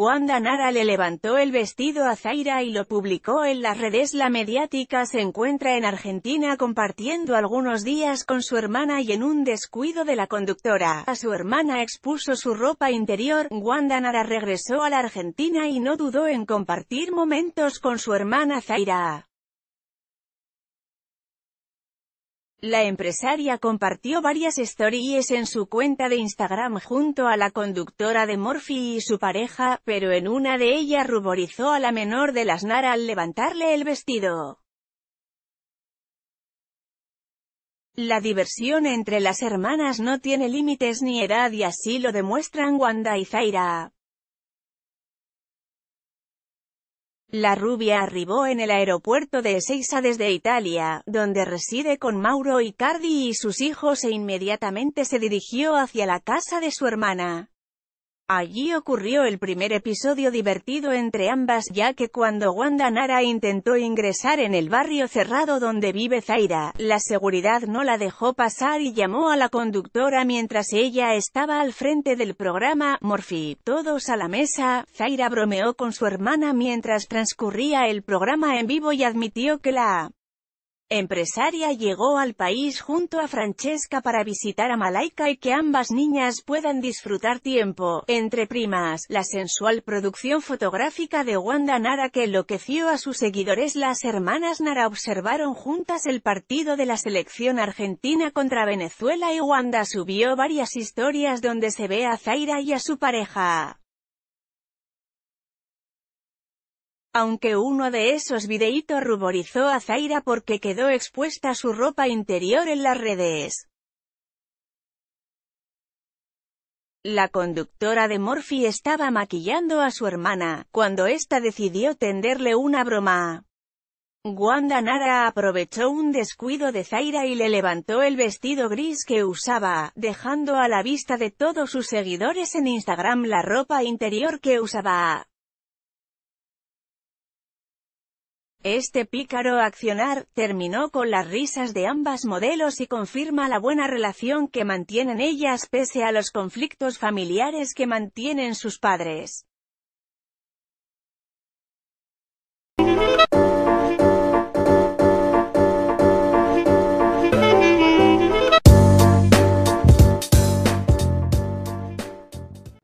Wanda Nara le levantó el vestido a Zaira y lo publicó en las redes. La mediática se encuentra en Argentina compartiendo algunos días con su hermana y en un descuido de la conductora. A su hermana expuso su ropa interior. Wanda Nara regresó a la Argentina y no dudó en compartir momentos con su hermana Zaira. La empresaria compartió varias stories en su cuenta de Instagram junto a la conductora de Morphy y su pareja, pero en una de ellas ruborizó a la menor de las Nara al levantarle el vestido. La diversión entre las hermanas no tiene límites ni edad y así lo demuestran Wanda y Zaira. La rubia arribó en el aeropuerto de Ezeiza desde Italia, donde reside con Mauro Icardi y sus hijos e inmediatamente se dirigió hacia la casa de su hermana. Allí ocurrió el primer episodio divertido entre ambas, ya que cuando Wanda Nara intentó ingresar en el barrio cerrado donde vive Zaira, la seguridad no la dejó pasar y llamó a la conductora mientras ella estaba al frente del programa, Morphy. Todos a la mesa, Zaira bromeó con su hermana mientras transcurría el programa en vivo y admitió que la empresaria llegó al país junto a Francesca para visitar a Malaika y que ambas niñas puedan disfrutar tiempo, entre primas, la sensual producción fotográfica de Wanda Nara que enloqueció a sus seguidores las hermanas Nara observaron juntas el partido de la selección argentina contra Venezuela y Wanda subió varias historias donde se ve a Zaira y a su pareja. Aunque uno de esos videitos ruborizó a Zaira porque quedó expuesta su ropa interior en las redes. La conductora de Morphy estaba maquillando a su hermana, cuando ésta decidió tenderle una broma. Wanda Nara aprovechó un descuido de Zaira y le levantó el vestido gris que usaba, dejando a la vista de todos sus seguidores en Instagram la ropa interior que usaba. Este pícaro accionar, terminó con las risas de ambas modelos y confirma la buena relación que mantienen ellas pese a los conflictos familiares que mantienen sus padres.